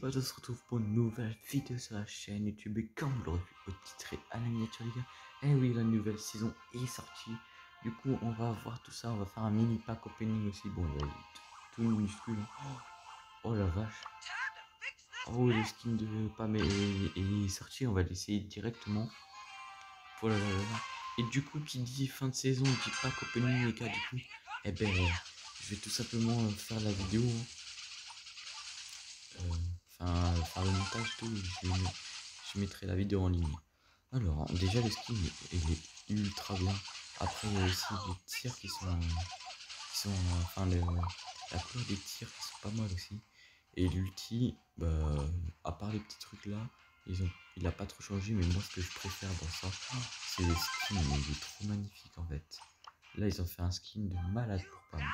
potes, on se retrouve pour une nouvelle vidéo sur la chaîne YouTube et comme vous l'aurez vu au titre et à la miniature les gars, eh oui la nouvelle saison est sortie. Du coup on va voir tout ça, on va faire un mini pack opening aussi. Bon il y a tout minuscule. Oh, oh la vache. Oh le skin de Pam est, est, sorti, on va l'essayer directement. Oh là là là Et du coup qui dit fin de saison, dit pack opening les gars du coup, eh ben je vais tout simplement faire la vidéo. Hein. Enfin faire le montage tout je, je, mettrai la vidéo en ligne. Alors déjà le skin il est ultra bien. Après il y a aussi des tirs qui sont qui sont enfin le, la couleur des tirs qui sont pas mal aussi. Et l'ulti bah à part les petits trucs là ils ont il a pas trop changé mais moi ce que je préfère dans ça c'est le skin il est trop magnifique en fait. Là ils ont fait un skin de malade pour Pam.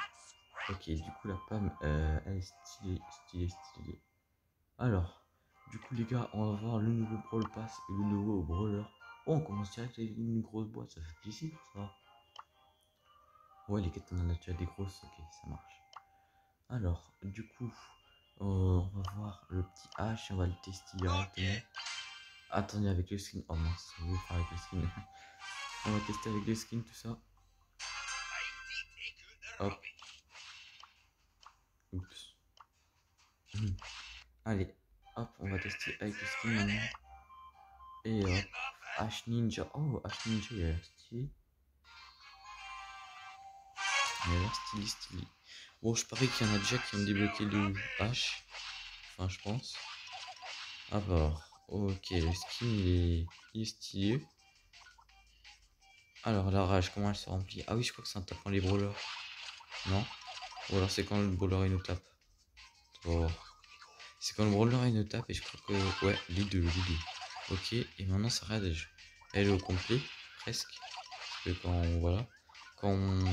Ok du coup la Pam euh, elle est stylée stylée stylée alors, du coup les gars, on va voir le nouveau Brawl Pass et le nouveau Brawler. Oh, on commence direct avec une grosse boîte, ça fait plaisir ça. Ouais, les quêtes, on en a déjà des grosses, ok, ça marche. Alors, du coup, euh, on va voir le petit H, on va le tester directement. Attendez, avec le skin, oh mince, on va faire avec le skin. on va tester avec le skin, tout ça. Hop. Oups. Hmm. Allez, hop, on va tester avec le skin maintenant. Et hop, H Ninja. Oh, H Ninja, il a l'air stylé. Il a l'air stylé, stylé. Bon, je parie qu'il y en a déjà qui ont débloqué le H. Enfin, je pense. Alors, ok, le skin, il est, stylé. Alors, la rage, comment elle se remplit? Ah oui, je crois que c'est en tapant les brawlers. Non? Ou alors c'est quand le brawler il nous tape. C'est quand le brawler il nous tape et je crois que... Ouais, les deux, les deux. Ok, et maintenant ça regarde, elle est au complet, presque. Parce que quand, voilà, quand on,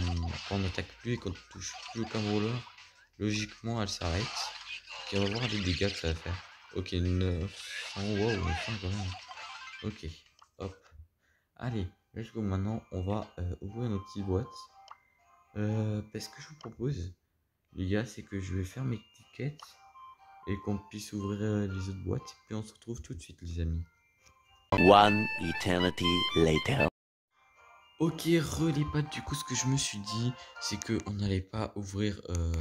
quand attaque plus et qu'on touche plus aucun brawler, logiquement elle s'arrête. Ok, on va voir les dégâts que ça va faire. Ok, 900, wow, 900 quand même. Ok, hop. Allez, go. Maintenant, on va euh, ouvrir nos petites boîtes. Euh, ce que je vous propose, les gars, c'est que je vais faire mes tickets et qu'on puisse ouvrir euh, les autres boîtes. Puis on se retrouve tout de suite, les amis. One eternity later. Ok, relais pas. Du coup, ce que je me suis dit, c'est que on n'allait pas ouvrir euh,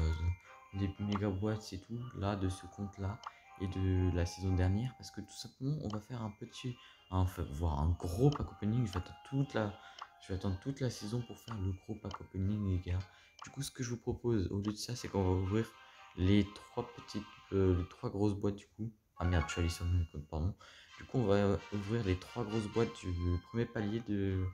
des méga boîtes et tout là de ce compte là et de la saison dernière parce que tout simplement on va faire un petit enfin voir un gros pack opening je vais attendre toute la je vais attendre toute la saison pour faire le gros pack opening les gars du coup ce que je vous propose au lieu de ça c'est qu'on va ouvrir les trois petites, euh, les trois grosses boîtes du coup. Ah merde, je suis allé sur le pardon. Du coup, on va ouvrir les trois grosses boîtes du premier palier de,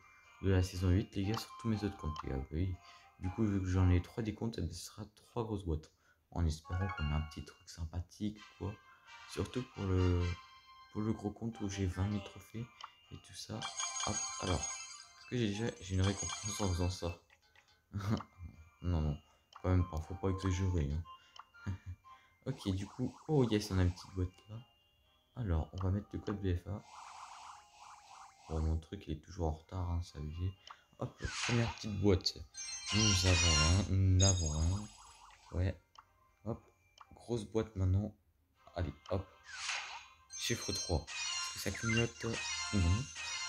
de la saison 8, les gars, sur tous mes autres comptes, les gars. Oui. Du coup, vu que j'en ai trois des comptes, eh ben, ce sera trois grosses boîtes. En espérant qu'on ait un petit truc sympathique, quoi. Surtout pour le, pour le gros compte où j'ai 20 000 trophées et tout ça. Hop, alors. Est-ce que j'ai déjà j'ai une récompense en faisant ça? Non, non. Quand même pas, faut pas exagérer. Hein. Ok, du coup, oh yes, on a une petite boîte là. Alors, on va mettre le code BFA. Bon, mon truc il est toujours en retard, hein, ça veut Hop, première petite boîte. Nous avons un, nous avons un. Ouais. Hop, grosse boîte maintenant. Allez, hop. Chiffre 3. Est-ce que ça clignote? Non.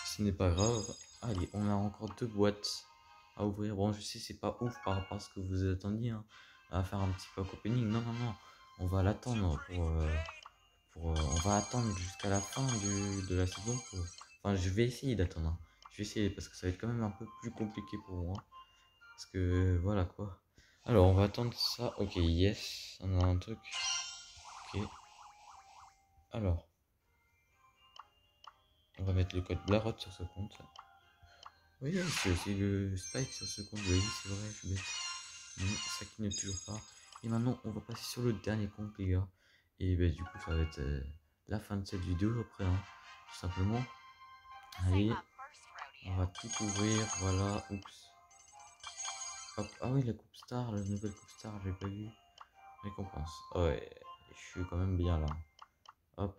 Ce n'est pas grave. Allez, on a encore deux boîtes à ouvrir. Bon, je sais, c'est pas ouf par rapport à ce que vous attendiez. Hein à faire un petit peu opening. Non, non, non. On va l'attendre pour. Euh, pour euh, on va attendre jusqu'à la fin du, de la saison. Pour... Enfin, je vais essayer d'attendre. Hein. Je vais essayer parce que ça va être quand même un peu plus compliqué pour moi. Parce que voilà quoi. Alors, on va attendre ça. Ok, yes. On a un truc. Ok. Alors. On va mettre le code Blarot sur ce compte. Oui, c'est le Spike sur ce compte. Oui, c'est vrai, je suis bête ça qui n'est toujours pas. Et maintenant, on va passer sur le dernier compte, les gars. Et ben, du coup, ça va être euh, la fin de cette vidéo après, hein, tout simplement. Allez, on va tout ouvrir. Voilà, oups. Ah oui, la coupe star, la nouvelle coupe star, j'ai pas vu. Récompense. Ouais, je suis quand même bien là. Hop.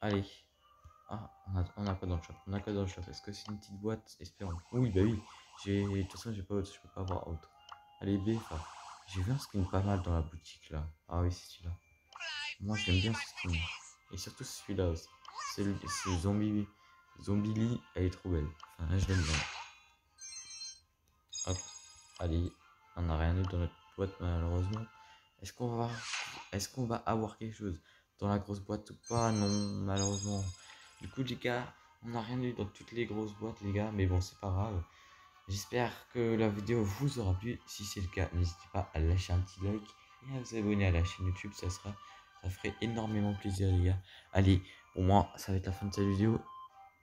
Allez. Ah, on a, on a quoi dans le shop On a quoi dans le shop Est-ce que c'est une petite boîte? Espérons. Oui, bah oui. De toute façon, j'ai pas autre, je peux pas avoir autre. Allez, B, J'ai vu un skin pas mal dans la boutique là. Ah oui, c'est celui-là. Moi, j'aime bien ce skin. Et surtout celui-là aussi. C'est le zombie. Zombie Lee, elle est trop belle. Enfin, je l'aime bien. Hop. Allez. On n'a rien eu dans notre boîte, malheureusement. Est-ce qu'on va, est-ce qu'on va avoir quelque chose dans la grosse boîte ou pas? Non, malheureusement. Du coup, les gars, on n'a rien eu dans toutes les grosses boîtes, les gars. Mais bon, c'est pas grave. J'espère que la vidéo vous aura plu. Si c'est le cas, n'hésitez pas à lâcher un petit like et à vous abonner à la chaîne YouTube. Ça sera, ça ferait énormément plaisir, les gars. Allez, pour moi, ça va être la fin de cette vidéo.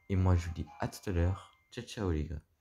Et moi, je vous dis à tout à l'heure. Ciao, ciao, les gars.